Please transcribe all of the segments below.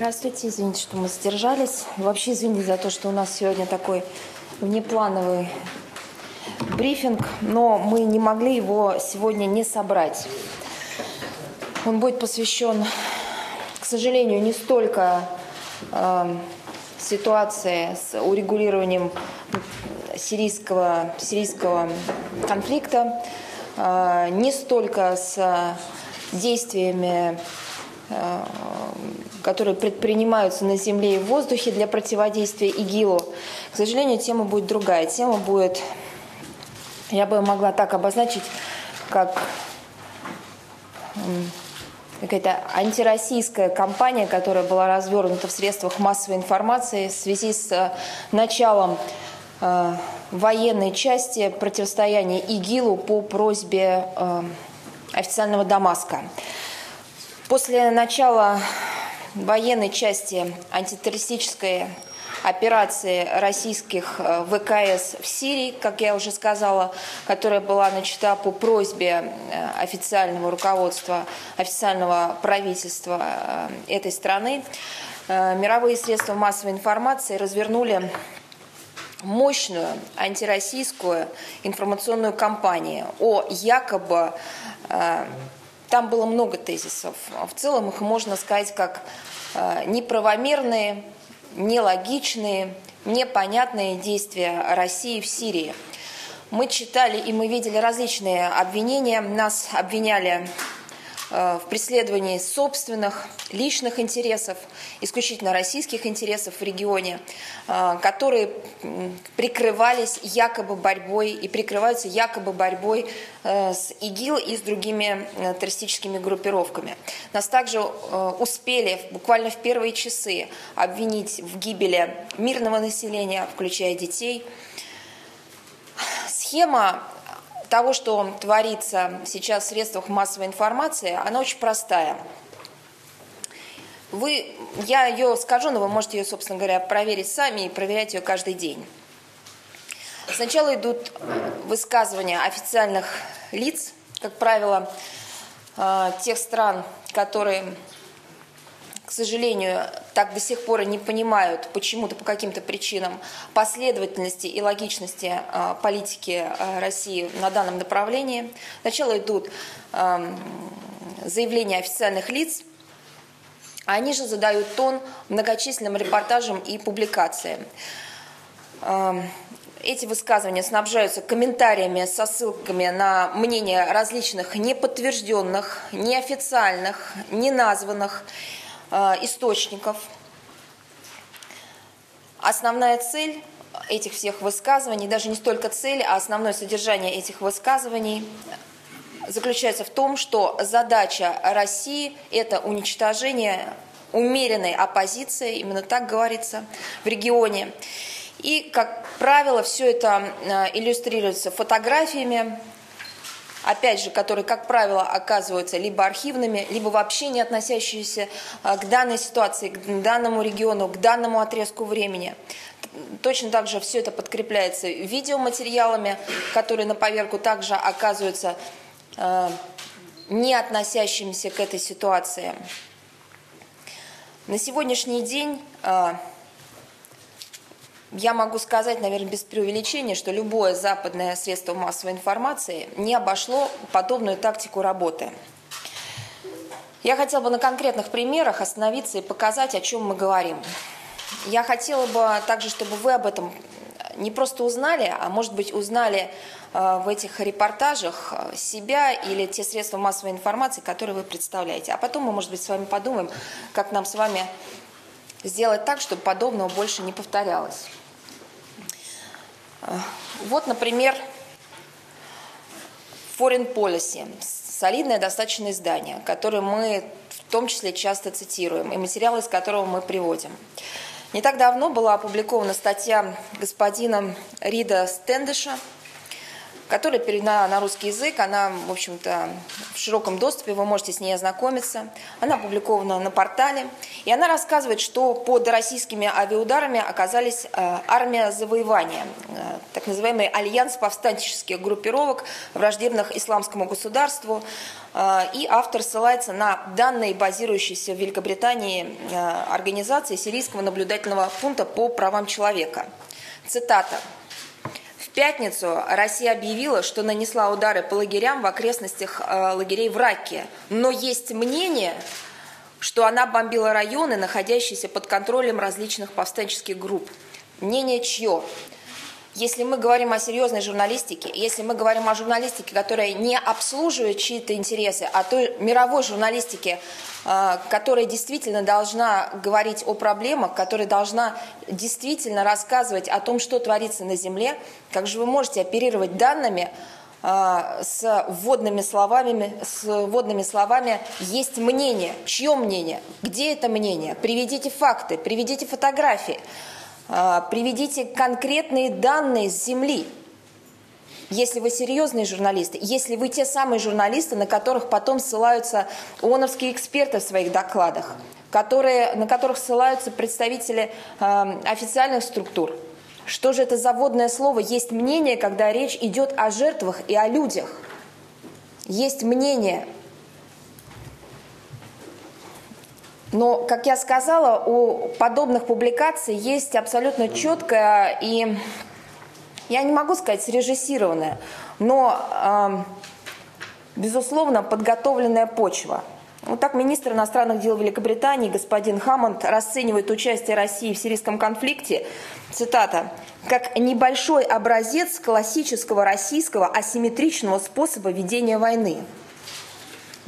Здравствуйте, извините, что мы задержались. Вообще извините за то, что у нас сегодня такой внеплановый брифинг, но мы не могли его сегодня не собрать. Он будет посвящен, к сожалению, не столько э, ситуации с урегулированием сирийского, сирийского конфликта, э, не столько с действиями Э, которые предпринимаются на земле и в воздухе для противодействия ИГИЛу. К сожалению, тема будет другая. Тема будет, я бы могла так обозначить, как какая-то антироссийская кампания, которая была развернута в средствах массовой информации в связи с э, началом э, военной части противостояния ИГИЛу по просьбе э, официального Дамаска. После начала военной части антитеррористической операции российских э, ВКС в Сирии, как я уже сказала, которая была начата по просьбе э, официального руководства, официального правительства э, этой страны, мировые средства массовой информации развернули мощную антироссийскую информационную кампанию о якобы там было много тезисов. В целом их можно сказать как э, неправомерные, нелогичные, непонятные действия России в Сирии. Мы читали и мы видели различные обвинения. Нас обвиняли в преследовании собственных личных интересов, исключительно российских интересов в регионе, э, которые прикрывались якобы борьбой и прикрываются якобы борьбой э, с ИГИЛ и с другими террористическими группировками. Нас также успели буквально в первые часы обвинить в гибели мирного населения, включая детей. Схема того, что творится сейчас в средствах массовой информации, она очень простая. Вы, я ее скажу, но вы можете ее, собственно говоря, проверить сами и проверять ее каждый день. Сначала идут высказывания официальных лиц, как правило, э, тех стран, которые к сожалению, так до сих пор и не понимают почему-то по каким-то причинам последовательности и логичности э, политики э, России на данном направлении. Сначала идут заявления официальных лиц, а они же задают тон многочисленным репортажам и публикациям. Эти высказывания снабжаются комментариями со ссылками на мнения различных неподтвержденных, неофициальных, неназванных источников. Основная цель этих всех высказываний, даже не столько цель, а основное содержание этих высказываний заключается в том, что задача России – это уничтожение умеренной оппозиции, именно так говорится, в регионе. И, как правило, все это э, иллюстрируется фотографиями опять же, которые, как правило, оказываются либо архивными, либо вообще не относящиеся а, к данной ситуации, к данному региону, к данному отрезку времени. Точно так же все это подкрепляется видеоматериалами, которые на поверку также оказываются а, не относящимися к этой ситуации. На сегодняшний день а, я могу сказать, наверное, без преувеличения, что любое западное средство массовой информации не обошло подобную тактику работы. Я хотела бы на конкретных примерах остановиться и показать, о чем мы говорим. Я хотела бы также, чтобы вы об этом не просто узнали, а может быть узнали э, в этих репортажах себя или те средства массовой информации, которые вы представляете. А потом мы, может быть, с вами подумаем, как нам с вами сделать так, чтобы подобного больше не повторялось. Вот, например, Foreign Policy, солидное достаточно издание, которое мы в том числе часто цитируем, и материалы из которого мы приводим. Не так давно была опубликована статья господина Рида Стендыша, которая переведена на русский язык. Она, в общем-то, в широком доступе, вы можете с ней ознакомиться. Она опубликована на портале. И она рассказывает, что под российскими авиаударами оказались э, армия завоевания, э, так называемый альянс повстанческих группировок, враждебных исламскому государству. Э, и автор ссылается на данные, базирующиеся в Великобритании организации Сирийского наблюдательного пункта по правам человека. Цитата. Пятницу Россия объявила, что нанесла удары по лагерям в окрестностях лагерей в Раке. Но есть мнение, что она бомбила районы, находящиеся под контролем различных повстанческих групп. Мнение чье? Если мы говорим о серьезной журналистике, если мы говорим о журналистике, которая не обслуживает чьи-то интересы, а той мировой журналистике, а, которая действительно должна говорить о проблемах, которая должна действительно рассказывать о том, что творится на Земле, как же вы можете оперировать данными, а, с вводными словами, с вводными словами есть мнение. Чье мнение? Где это мнение? Приведите факты, приведите фотографии, приведите конкретные данные с земли. Если вы серьезные журналисты, если вы те самые журналисты, на которых потом ссылаются ООНовские эксперты в своих докладах, которые, на которых ссылаются представители э, официальных структур – что же это за водное слово? Есть мнение, когда речь идет о жертвах и о людях. Есть мнение. Но, как я сказала, у подобных публикаций есть абсолютно четкая и, я не могу сказать, срежиссированная, но, э, безусловно, подготовленная почва – вот так министр иностранных дел Великобритании господин Хаммонд расценивает участие России в сирийском конфликте, цитата, как небольшой образец классического российского асимметричного способа ведения войны.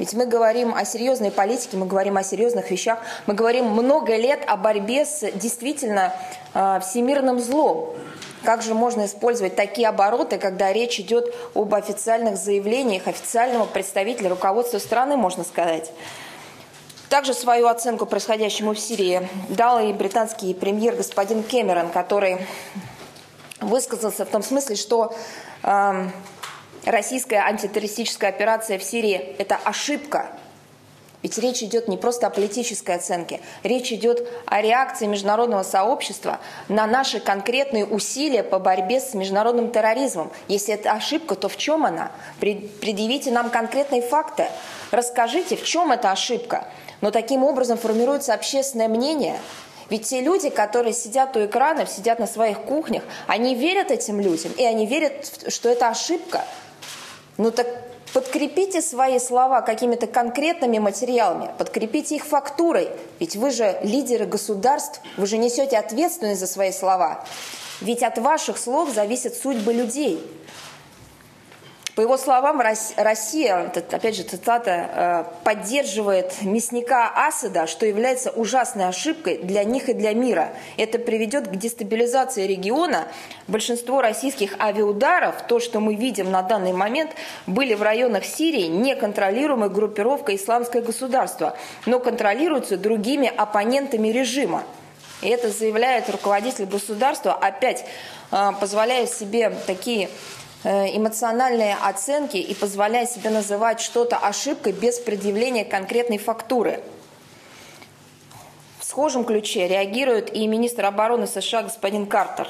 Ведь мы говорим о серьезной политике, мы говорим о серьезных вещах, мы говорим много лет о борьбе с действительно э, всемирным злом. Как же можно использовать такие обороты, когда речь идет об официальных заявлениях официального представителя руководства страны, можно сказать? Также свою оценку происходящему в Сирии дал и британский премьер господин Кэмерон, который высказался в том смысле, что э, российская антитеррористическая операция в Сирии – это ошибка – ведь речь идет не просто о политической оценке, речь идет о реакции международного сообщества на наши конкретные усилия по борьбе с международным терроризмом. Если это ошибка, то в чем она? Предъявите нам конкретные факты. Расскажите, в чем эта ошибка. Но таким образом формируется общественное мнение. Ведь те люди, которые сидят у экранов, сидят на своих кухнях, они верят этим людям, и они верят, что это ошибка. Ну так Подкрепите свои слова какими-то конкретными материалами, подкрепите их фактурой, ведь вы же лидеры государств, вы же несете ответственность за свои слова. Ведь от ваших слов зависят судьбы людей. По его словам, Россия, опять же цитата, э, поддерживает мясника Асада, что является ужасной ошибкой для них и для мира. Это приведет к дестабилизации региона. Большинство российских авиаударов, то, что мы видим на данный момент, были в районах Сирии неконтролируемой группировкой «Исламское государство», но контролируются другими оппонентами режима. И это заявляет руководитель государства, опять э, позволяя себе такие эмоциональные оценки и позволяя себе называть что-то ошибкой без предъявления конкретной фактуры. В схожем ключе реагирует и министр обороны США господин Картер.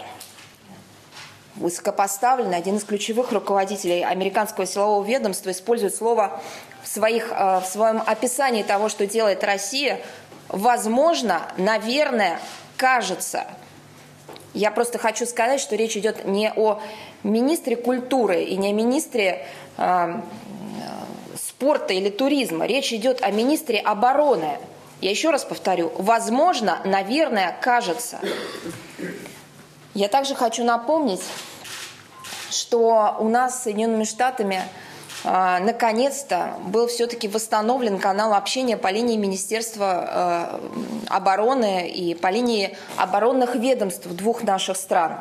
Высокопоставленный, один из ключевых руководителей американского силового ведомства использует слово в, своих, э, в своем описании того, что делает Россия, возможно, наверное, кажется – я просто хочу сказать, что речь идет не о министре культуры и не о министре э, спорта или туризма. Речь идет о министре обороны. Я еще раз повторю, возможно, наверное, кажется. Я также хочу напомнить, что у нас с Соединенными Штатами а, наконец-то был все-таки восстановлен канал общения по линии Министерства э, обороны и по линии оборонных ведомств двух наших стран.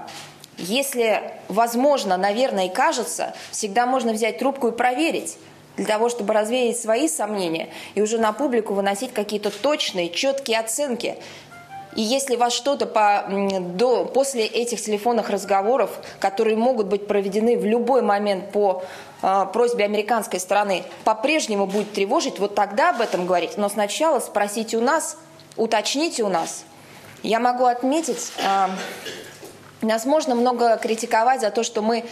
Если возможно, наверное, и кажется, всегда можно взять трубку и проверить для того, чтобы развеять свои сомнения и уже на публику выносить какие-то точные, четкие оценки. И если вас что-то по, до, после этих телефонных разговоров, которые могут быть проведены в любой момент по просьбе американской стороны, по-прежнему будет тревожить, вот тогда об этом говорить. Но сначала спросите у нас, уточните у нас. Я могу отметить, а, нас можно много критиковать за то, что мы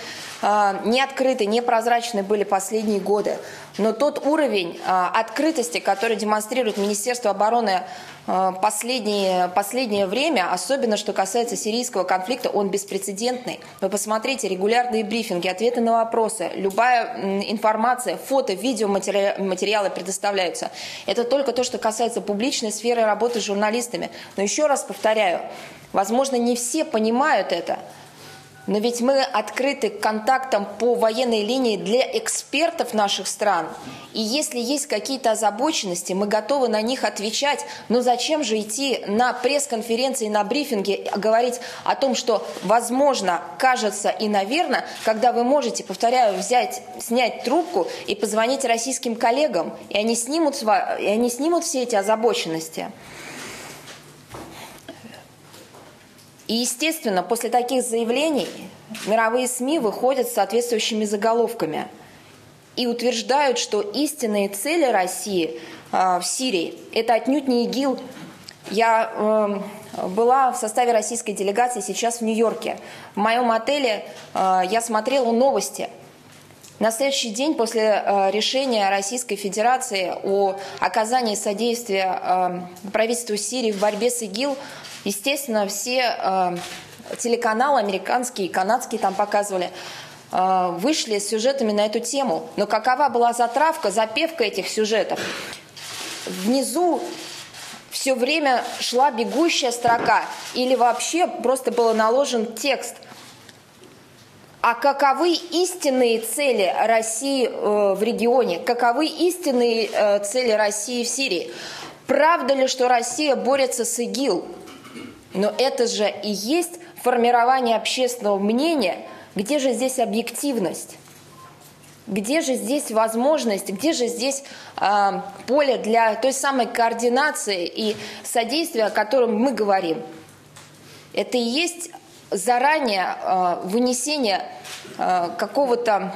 э, не открыты, не прозрачны были последние годы. Но тот уровень э, открытости, который демонстрирует Министерство обороны э, последнее, последнее время, особенно что касается сирийского конфликта, он беспрецедентный. Вы посмотрите, регулярные брифинги, ответы на вопросы, любая информация, фото, видео материалы предоставляются. Это только то, что касается публичной сферы работы с журналистами. Но еще раз повторяю, Возможно, не все понимают это, но ведь мы открыты к контактам по военной линии для экспертов наших стран. И если есть какие-то озабоченности, мы готовы на них отвечать. Но зачем же идти на пресс-конференции, на брифинги, говорить о том, что возможно, кажется и наверное, когда вы можете, повторяю, взять, снять трубку и позвонить российским коллегам, и они снимут, и они снимут все эти озабоченности. И, естественно, после таких заявлений мировые СМИ выходят с соответствующими заголовками и утверждают, что истинные цели России э, в Сирии – это отнюдь не ИГИЛ. Я э, была в составе российской делегации сейчас в Нью-Йорке. В моем отеле э, я смотрела новости – на следующий день после э, решения Российской Федерации о оказании содействия э, правительству Сирии в борьбе с ИГИЛ Естественно, все э, телеканалы американские и канадские там показывали, э, вышли с сюжетами на эту тему. Но какова была затравка, запевка этих сюжетов? Внизу все время шла бегущая строка или вообще просто был наложен текст. А каковы истинные цели России э, в регионе? Каковы истинные э, цели России в Сирии? Правда ли, что Россия борется с ИГИЛ? Но это же и есть формирование общественного мнения. Где же здесь объективность? Где же здесь возможность, где же здесь э, поле для той самой координации и содействия, о котором мы говорим? Это и есть заранее э, вынесение э, какого-то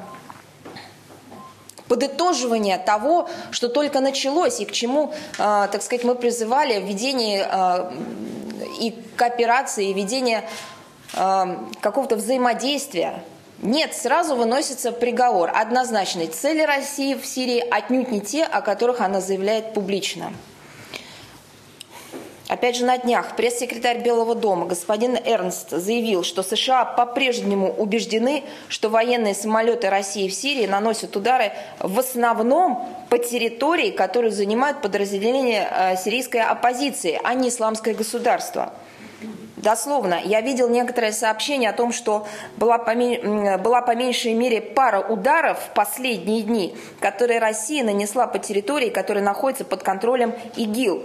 подытоживания того, что только началось и к чему, э, так сказать, мы призывали введение э, и кооперации, и ведения э, какого-то взаимодействия. Нет, сразу выносится приговор однозначный. Цели России в Сирии отнюдь не те, о которых она заявляет публично. Опять же, на днях пресс-секретарь Белого дома господин Эрнст заявил, что США по-прежнему убеждены, что военные самолеты России в Сирии наносят удары в основном по территории, которую занимают подразделения э, сирийской оппозиции, а не исламское государство. Дословно, я видел некоторые сообщения о том, что была по, была по меньшей мере пара ударов в последние дни, которые Россия нанесла по территории, которая находится под контролем ИГИЛ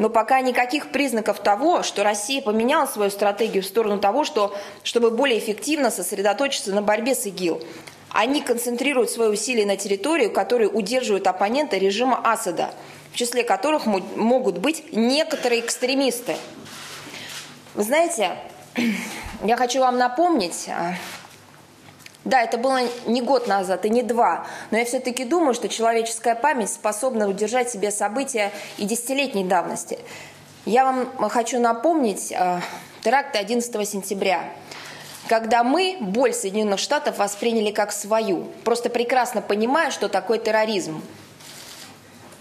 но пока никаких признаков того, что Россия поменяла свою стратегию в сторону того, что, чтобы более эффективно сосредоточиться на борьбе с ИГИЛ. Они концентрируют свои усилия на территорию, которую удерживают оппоненты режима Асада, в числе которых могут быть некоторые экстремисты. Вы знаете, я хочу вам напомнить, а, да, это было не год назад и не два, но я все-таки думаю, что человеческая память способна удержать себе события и десятилетней давности. Я вам хочу напомнить э, теракты 11 сентября, когда мы боль Соединенных Штатов восприняли как свою, просто прекрасно понимая, что такое терроризм.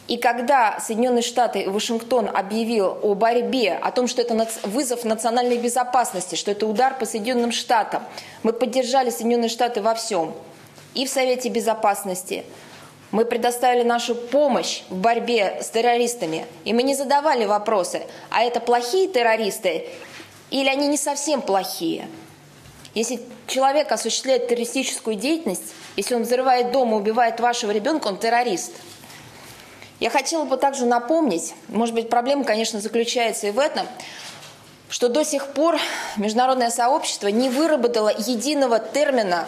И когда Соединенные Штаты Вашингтон объявил о борьбе, о том, что это вызов национальной безопасности, что это удар по Соединенным Штатам, мы поддержали Соединенные Штаты во всем. И в Совете Безопасности, мы предоставили нашу помощь в борьбе с террористами. И мы не задавали вопросы, а это плохие террористы или они не совсем плохие. Если человек осуществляет террористическую деятельность, если он взрывает дом и убивает вашего ребенка, он террорист – я хотела бы также напомнить, может быть, проблема, конечно, заключается и в этом, что до сих пор международное сообщество не выработало единого термина,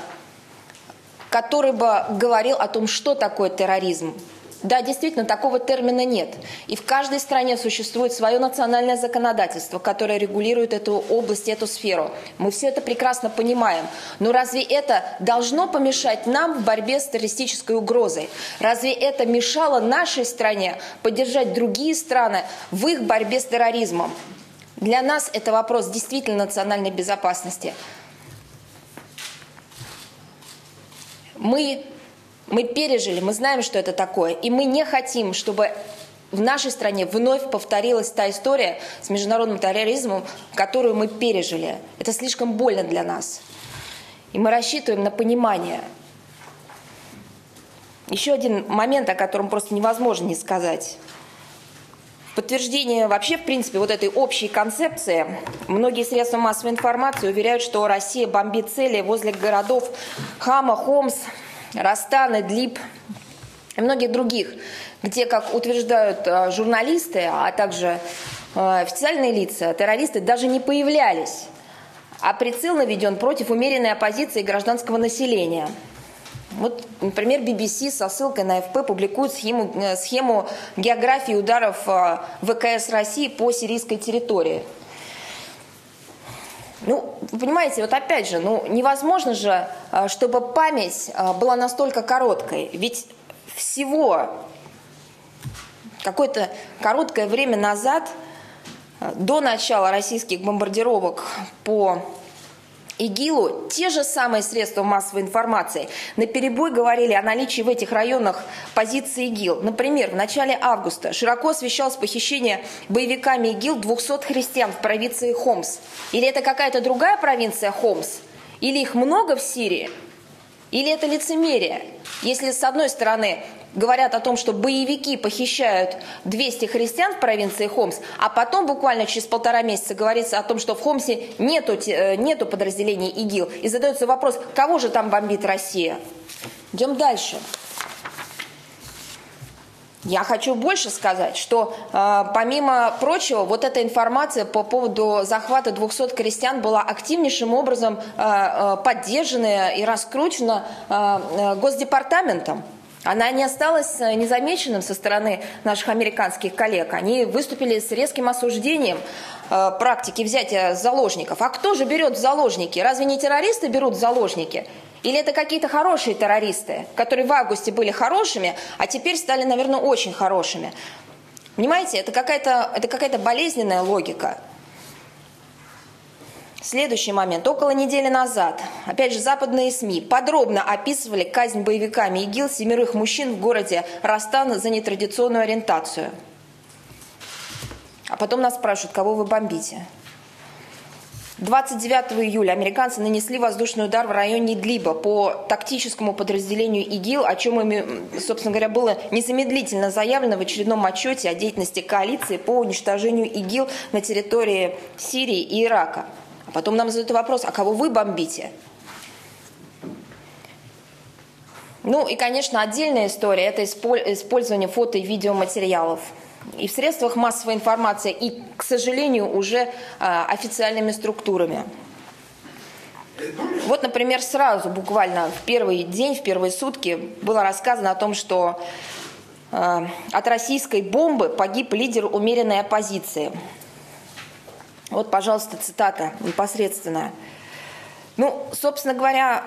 который бы говорил о том, что такое терроризм. Да, действительно, такого термина нет. И в каждой стране существует свое национальное законодательство, которое регулирует эту область, эту сферу. Мы все это прекрасно понимаем. Но разве это должно помешать нам в борьбе с террористической угрозой? Разве это мешало нашей стране поддержать другие страны в их борьбе с терроризмом? Для нас это вопрос действительно национальной безопасности. Мы мы пережили, мы знаем, что это такое, и мы не хотим, чтобы в нашей стране вновь повторилась та история с международным терроризмом, которую мы пережили. Это слишком больно для нас. И мы рассчитываем на понимание. Еще один момент, о котором просто невозможно не сказать. Подтверждение вообще, в принципе, вот этой общей концепции, многие средства массовой информации уверяют, что Россия бомбит цели возле городов Хама, Хомс, Растан, Идлиб и многих других, где, как утверждают э, журналисты, а также э, официальные лица, террористы даже не появлялись, а прицел наведен против умеренной оппозиции гражданского населения. Вот, например, BBC со ссылкой на ФП публикует схему, э, схему географии ударов ВКС России по сирийской территории – ну, вы понимаете, вот опять же, ну, невозможно же, а, чтобы память а, была настолько короткой. Ведь всего какое-то короткое время назад, а, до начала российских бомбардировок по ИГИЛу те же самые средства массовой информации на перебой говорили о наличии в этих районах позиции ИГИЛ. Например, в начале августа широко освещалось похищение боевиками ИГИЛ 200 христиан в провинции Хомс. Или это какая-то другая провинция Хомс? Или их много в Сирии? Или это лицемерие? Если с одной стороны говорят о том, что боевики похищают 200 христиан в провинции Хомс, а потом буквально через полтора месяца говорится о том, что в Хомсе нету, э, нету подразделений ИГИЛ. И задается вопрос, кого же там бомбит Россия? Идем дальше. Я хочу больше сказать, что э, помимо прочего, вот эта информация по поводу захвата 200 крестьян была активнейшим образом э, э, поддержана и раскручена э, э, Госдепартаментом. Она не осталась э, незамеченным со стороны наших американских коллег. Они выступили с резким осуждением э, практики взятия заложников. А кто же берет заложники? Разве не террористы берут заложники? Или это какие-то хорошие террористы, которые в августе были хорошими, а теперь стали, наверное, очень хорошими? Понимаете, это какая-то какая болезненная логика. Следующий момент. Около недели назад, опять же, западные СМИ подробно описывали казнь боевиками ИГИЛ семерых мужчин в городе Растан за нетрадиционную ориентацию. А потом нас спрашивают, кого вы бомбите. 29 июля американцы нанесли воздушный удар в районе Идлиба по тактическому подразделению ИГИЛ, о чем, ими, собственно говоря, было незамедлительно заявлено в очередном отчете о деятельности коалиции по уничтожению ИГИЛ на территории Сирии и Ирака. А потом нам задают вопрос, а кого вы бомбите? Ну и, конечно, отдельная история – это использование фото и видеоматериалов и в средствах массовой информации, и, к сожалению, уже а, официальными структурами. Вот, например, сразу, буквально в первый день, в первые сутки было рассказано о том, что э, от российской бомбы погиб лидер умеренной оппозиции – вот, пожалуйста, цитата непосредственная. Ну, собственно говоря,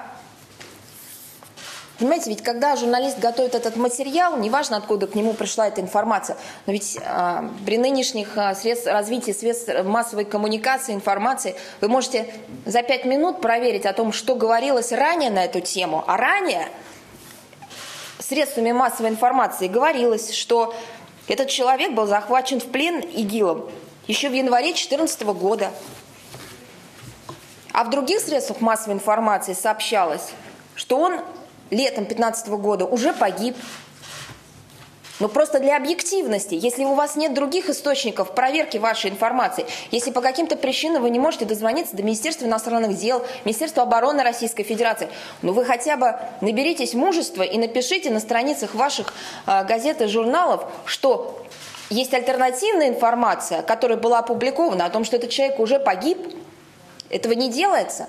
Понимаете, ведь когда журналист готовит этот материал, неважно, откуда к нему пришла эта информация, но ведь э, при нынешних э, средств, развитии средств массовой коммуникации, информации, вы можете за пять минут проверить о том, что говорилось ранее на эту тему. А ранее средствами массовой информации говорилось, что этот человек был захвачен в плен ИГИЛом еще в январе 2014 года. А в других средствах массовой информации сообщалось, что он летом 2015 года уже погиб. Но просто для объективности, если у вас нет других источников проверки вашей информации, если по каким-то причинам вы не можете дозвониться до Министерства иностранных дел, Министерства обороны Российской Федерации, ну вы хотя бы наберитесь мужества и напишите на страницах ваших э, газет и журналов, что есть альтернативная информация, которая была опубликована о том, что этот человек уже погиб. Этого не делается.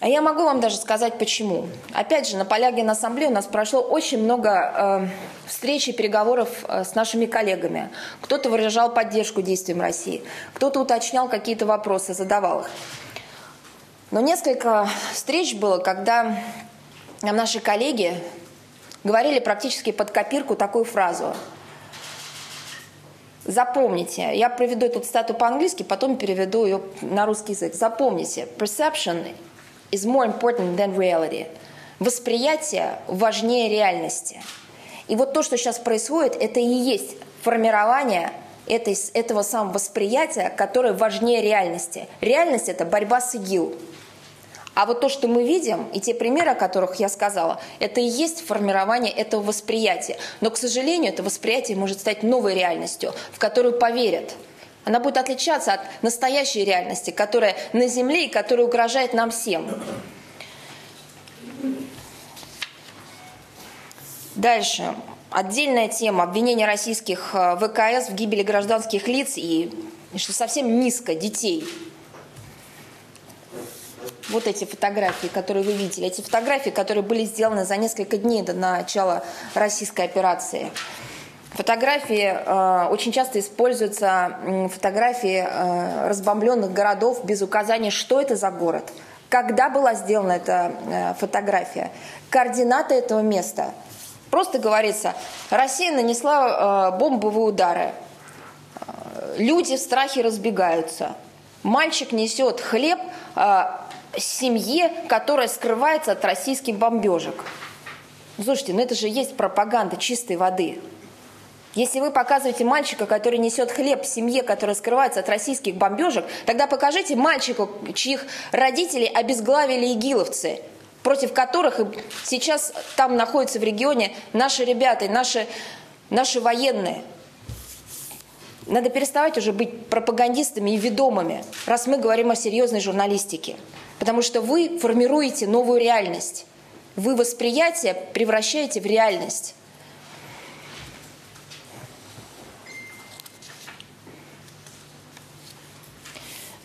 А я могу вам даже сказать почему. Опять же, на полях Генассамблеи у нас прошло очень много э, встреч и переговоров э, с нашими коллегами. Кто-то выражал поддержку действиям России, кто-то уточнял какие-то вопросы, задавал их. Но несколько встреч было, когда наши коллеги говорили практически под копирку такую фразу. Запомните, я проведу эту цитату по-английски, потом переведу ее на русский язык. Запомните, perception is more important than reality. Восприятие важнее реальности. И вот то, что сейчас происходит, это и есть формирование этой, этого самого восприятия, которое важнее реальности. Реальность – это борьба с ИГИЛ. А вот то, что мы видим, и те примеры, о которых я сказала, это и есть формирование этого восприятия. Но, к сожалению, это восприятие может стать новой реальностью, в которую поверят – она будет отличаться от настоящей реальности, которая на Земле и которая угрожает нам всем. Дальше. Отдельная тема обвинения российских э, ВКС в гибели гражданских лиц и, что совсем низко, детей. Вот эти фотографии, которые вы видели. Эти фотографии, которые были сделаны за несколько дней до начала российской операции. Фотографии, э, очень часто используются фотографии э, разбомбленных городов без указания, что это за город, когда была сделана эта э, фотография, координаты этого места. Просто говорится, Россия нанесла бомбовые удары, люди в страхе разбегаются, мальчик несет хлеб семье, которая скрывается от российских бомбежек. Слушайте, ну это же есть пропаганда чистой воды. Если вы показываете мальчика, который несет хлеб семье, которая скрывается от российских бомбежек, тогда покажите мальчику, чьих родителей обезглавили игиловцы, против которых сейчас там находятся в регионе наши ребята, наши, наши военные. Надо переставать уже быть пропагандистами и ведомыми, раз мы говорим о серьезной журналистике. Потому что вы формируете новую реальность. Вы восприятие превращаете в реальность.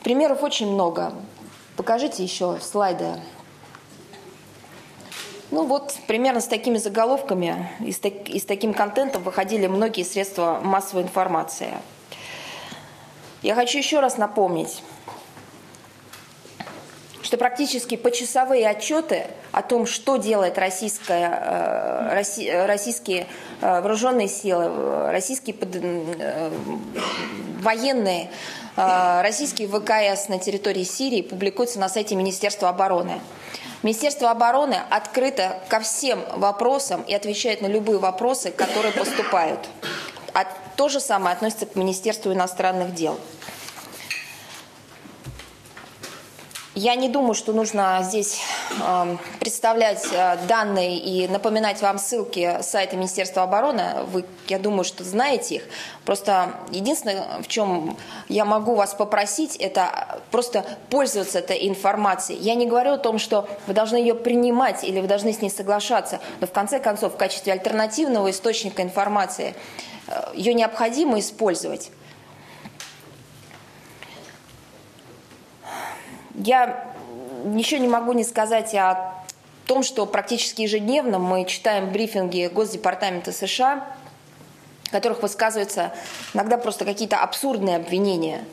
Примеров очень много. Покажите еще слайды. Ну вот, примерно с такими заголовками и с, так, и с таким контентом выходили многие средства массовой информации. Я хочу еще раз напомнить, что практически почасовые отчеты о том, что делает российская, э, росси, российские э, вооруженные силы, российские под, э, военные, российские ВКС на территории Сирии публикуются на сайте Министерства обороны. Министерство обороны открыто ко всем вопросам и отвечает на любые вопросы, которые поступают. А то же самое относится к Министерству иностранных дел. Я не думаю, что нужно здесь э, представлять э, данные и напоминать вам ссылки сайта Министерства обороны. Вы, я думаю, что знаете их. Просто единственное, в чем я могу вас попросить, это просто пользоваться этой информацией. Я не говорю о том, что вы должны ее принимать или вы должны с ней соглашаться, но в конце концов в качестве альтернативного источника информации э, ее необходимо использовать. Я ничего не могу не сказать о том, что практически ежедневно мы читаем брифинги Госдепартамента США, в которых высказываются иногда просто какие-то абсурдные обвинения.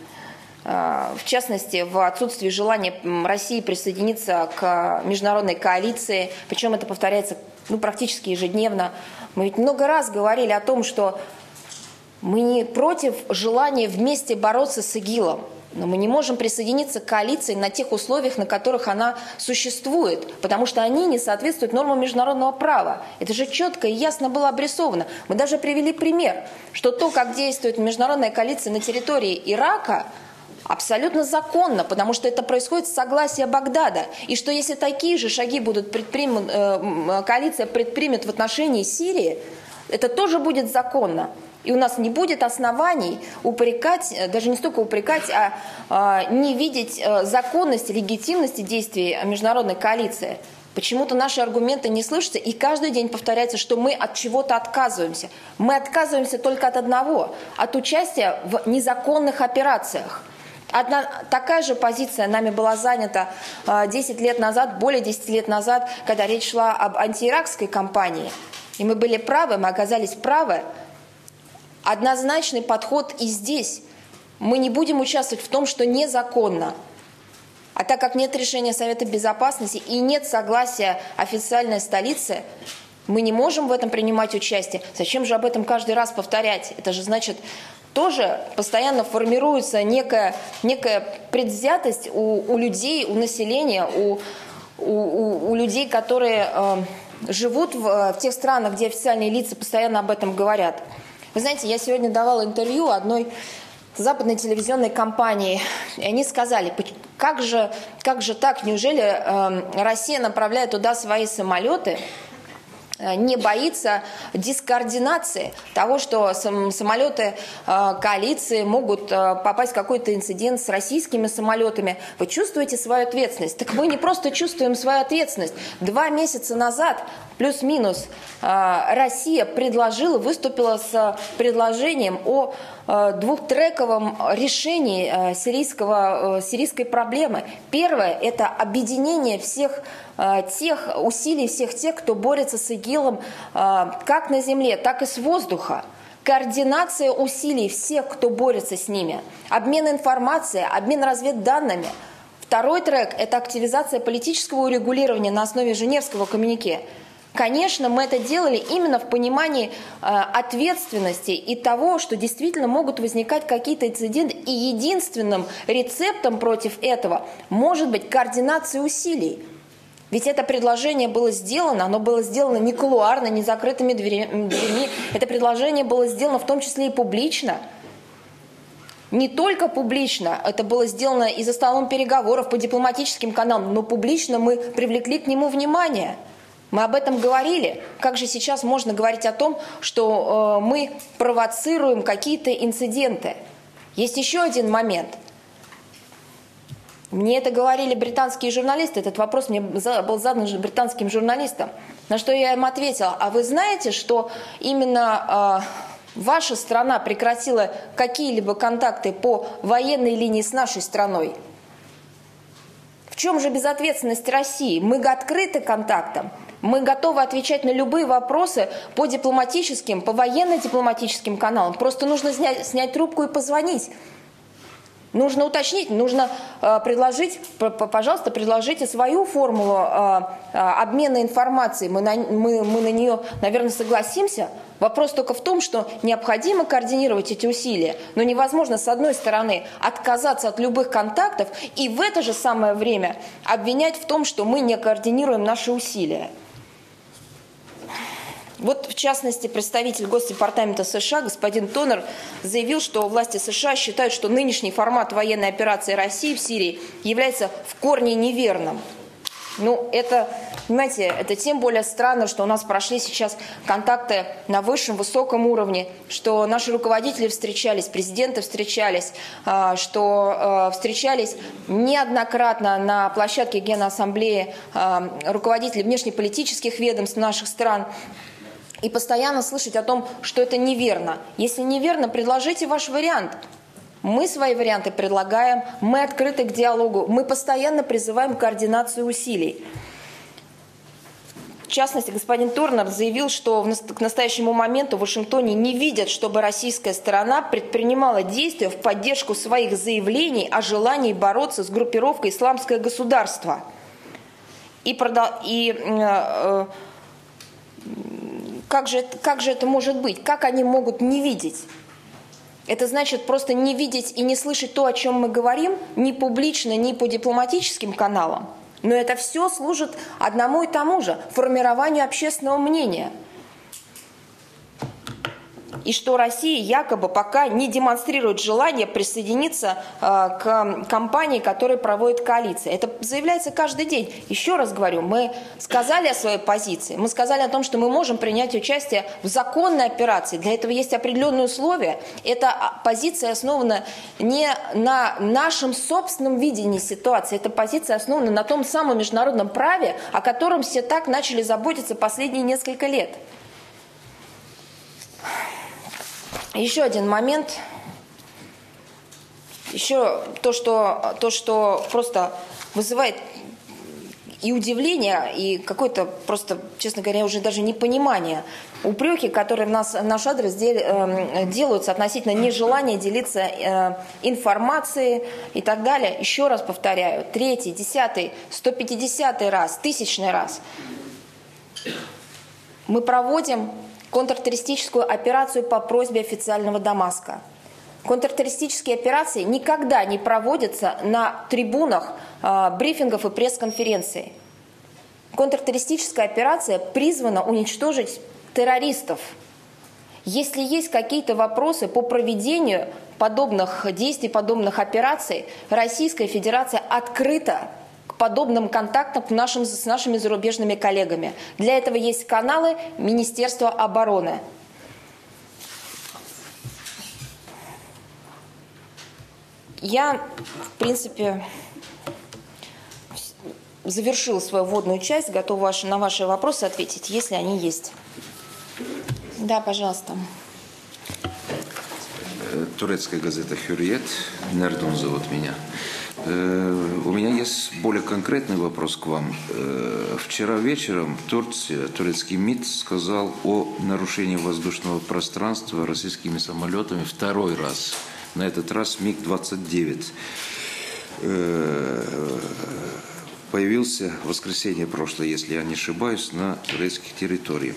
А, в частности, в отсутствии желания России присоединиться к международной коалиции, причем это повторяется ну, практически ежедневно. Мы ведь много раз говорили о том, что мы не против желания вместе бороться с ИГИЛом. Но мы не можем присоединиться к коалиции на тех условиях, на которых она существует, потому что они не соответствуют нормам международного права. Это же четко и ясно было обрисовано. Мы даже привели пример, что то, как действует международная коалиция на территории Ирака, абсолютно законно, потому что это происходит с согласия Багдада. И что если такие же шаги будут предпримут, э, коалиция предпримет в отношении Сирии, это тоже будет законно. И у нас не будет оснований упрекать, э, даже не столько упрекать, а, а не видеть а, законности, легитимности действий международной коалиции. Почему-то наши аргументы не слышатся, и каждый день повторяется, что мы от чего-то отказываемся. Мы отказываемся только от одного – от участия в незаконных операциях. Одна такая же позиция нами была занята 10 лет назад, более 10 лет назад, когда речь шла об антииракской кампании. И мы были правы, мы оказались правы. Однозначный подход и здесь. Мы не будем участвовать в том, что незаконно. А так как нет решения Совета Безопасности и нет согласия официальной столицы, мы не можем в этом принимать участие. Зачем же об этом каждый раз повторять? Это же значит, тоже постоянно формируется некая, некая предвзятость у, у людей, у населения, у, у, у людей, которые э, живут в, в тех странах, где официальные лица постоянно об этом говорят. Вы знаете, я сегодня давала интервью одной западной телевизионной компании, и они сказали, как же, как же так, неужели э, Россия направляет туда свои самолеты, Э, не боится дискоординации того, что самолеты э, коалиции могут э, попасть в какой-то инцидент с российскими самолетами. Вы чувствуете свою ответственность? Так мы не просто чувствуем свою ответственность. Два месяца назад, плюс-минус, Россия предложила, выступила с предложением о двухтрековом решении сирийского, сирийской проблемы. Первое – это объединение всех Э, тех усилий всех тех, кто борется с ИГИЛом э, как на земле, так и с воздуха. Координация усилий всех, кто борется с ними. Обмен информацией, обмен разведданными. Второй трек – это активизация политического урегулирования на основе Женевского коммюнике. Конечно, мы это делали именно в понимании э, ответственности и того, что действительно могут возникать какие-то инциденты. И единственным рецептом против этого может быть координация усилий. Ведь это предложение было сделано, оно было сделано не кулуарно, не закрытыми дверями. Это предложение было сделано в том числе и публично. Не только публично, это было сделано и за столом переговоров по дипломатическим каналам, но публично мы привлекли к нему внимание. Мы об этом говорили. Как же сейчас можно говорить о том, что э, мы провоцируем какие-то инциденты? Есть еще один момент – мне это говорили британские журналисты, этот вопрос мне был задан британским журналистам, на что я им ответила, а вы знаете, что именно э, ваша страна прекратила какие-либо контакты по военной линии с нашей страной? В чем же безответственность России? Мы открыты контактам, мы готовы отвечать на любые вопросы по дипломатическим, по военно-дипломатическим каналам. Просто нужно снять, снять трубку и позвонить. Нужно уточнить, нужно э, предложить, пожалуйста, предложите свою формулу э, э, обмена информацией. Мы на, мы, мы на нее, наверное, согласимся. Вопрос только в том, что необходимо координировать эти усилия, но невозможно, с одной стороны, отказаться от любых контактов и в это же самое время обвинять в том, что мы не координируем наши усилия. Вот, в частности, представитель Госдепартамента США господин Тонер заявил, что власти США считают, что нынешний формат военной операции России в Сирии является в корне неверным. Ну, это, понимаете, это тем более странно, что у нас прошли сейчас контакты на высшем, высоком уровне, что наши руководители встречались, президенты встречались, а, что а, встречались неоднократно на площадке Генассамблеи а, руководители внешнеполитических ведомств наших стран и постоянно слышать о том, что это неверно. Если неверно, предложите ваш вариант. Мы свои варианты предлагаем, мы открыты к диалогу, мы постоянно призываем координацию усилий. В частности, господин Торнер заявил, что к настоящему моменту в Вашингтоне не видят, чтобы российская сторона предпринимала действия в поддержку своих заявлений о желании бороться с группировкой «Исламское государство». И, продал, и э, как же, как же это может быть? Как они могут не видеть? Это значит просто не видеть и не слышать то, о чем мы говорим, ни публично, ни по дипломатическим каналам. Но это все служит одному и тому же – формированию общественного мнения – и что Россия якобы пока не демонстрирует желание присоединиться э, к компании, которая проводит коалиция. Это заявляется каждый день. Еще раз говорю, мы сказали о своей позиции, мы сказали о том, что мы можем принять участие в законной операции. Для этого есть определенные условия. Эта а, позиция основана не на нашем собственном видении ситуации, эта позиция основана на том самом международном праве, о котором все так начали заботиться последние несколько лет. Еще один момент. еще то, что, то, что просто вызывает и удивление, и какое-то просто, честно говоря, уже даже непонимание. Упреки, которые в нас, наш адрес дел, э, делаются относительно нежелания делиться э, информацией и так далее. Еще раз повторяю, третий, десятый, сто пятидесятый раз, тысячный раз. Мы проводим контртеррористическую операцию по просьбе официального Дамаска. Контртеррористические операции никогда не проводятся на трибунах э, брифингов и пресс-конференций. Контртеррористическая операция призвана уничтожить террористов. Если есть какие-то вопросы по проведению подобных действий, подобных операций, Российская Федерация открыта подобным контактам нашим, с нашими зарубежными коллегами. Для этого есть каналы Министерства обороны. Я, в принципе, завершила свою вводную часть, готова на ваши вопросы ответить, если они есть. Да, пожалуйста. Турецкая газета «Хюриет». Нердун зовут меня. Э, у меня есть более конкретный вопрос к вам. Э, вчера вечером Турция, турецкий МИД сказал о нарушении воздушного пространства российскими самолетами второй раз. На этот раз МиГ-29 э, появился в воскресенье прошлое, если я не ошибаюсь, на турецких территориях.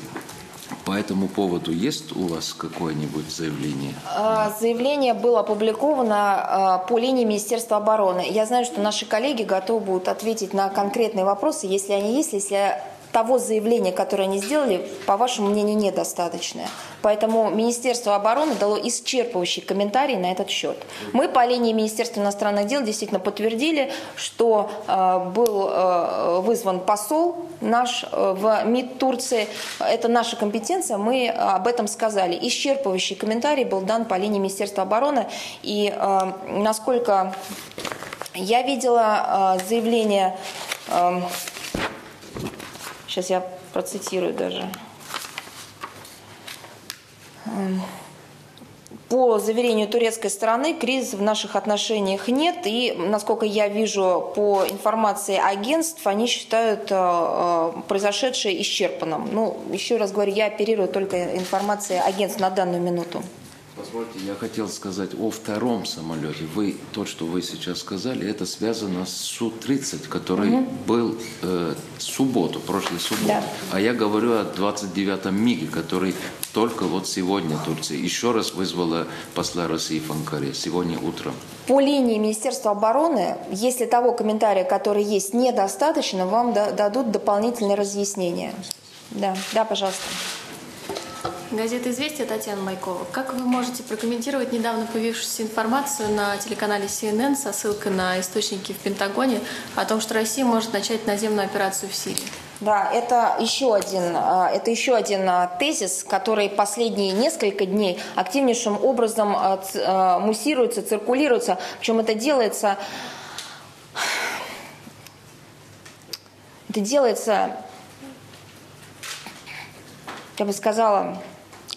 По этому поводу есть у вас какое-нибудь заявление? А, заявление было опубликовано а, по линии Министерства обороны. Я знаю, что наши коллеги готовы будут ответить на конкретные вопросы, если они есть, если того заявления, которое они сделали, по вашему мнению, недостаточное. Поэтому Министерство обороны дало исчерпывающий комментарий на этот счет. Мы по линии Министерства иностранных дел действительно подтвердили, что э, был э, вызван посол наш э, в МИД Турции. Это наша компетенция, мы об этом сказали. Исчерпывающий комментарий был дан по линии Министерства обороны. И э, насколько я видела э, заявление э, Сейчас я процитирую даже. Эм, по заверению турецкой стороны, кризиса в наших отношениях нет, и, насколько я вижу по информации агентств, они считают э, э, произошедшее исчерпанным. Ну, еще раз говорю, я оперирую только информацией агентств на данную минуту. Позвольте, я хотел сказать о втором самолете. Вы, то, что вы сейчас сказали, это связано с Су-30, который угу. был э, субботу, прошлой субботу. Да. А я говорю о 29-м МИГе, который только вот сегодня Турция еще раз вызвала посла России в Анкаре, сегодня утром. По линии Министерства обороны, если того комментария, который есть, недостаточно, вам дадут дополнительные разъяснения. Да, да, пожалуйста. Газета «Известия» Татьяна Майкова. Как вы можете прокомментировать недавно появившуюся информацию на телеканале CNN со ссылкой на источники в Пентагоне о том, что Россия может начать наземную операцию в Сирии? Да, это еще один, а, это еще один а, тезис, который последние несколько дней активнейшим образом а, муссируется, циркулируется. Причем это делается, это делается, я бы сказала,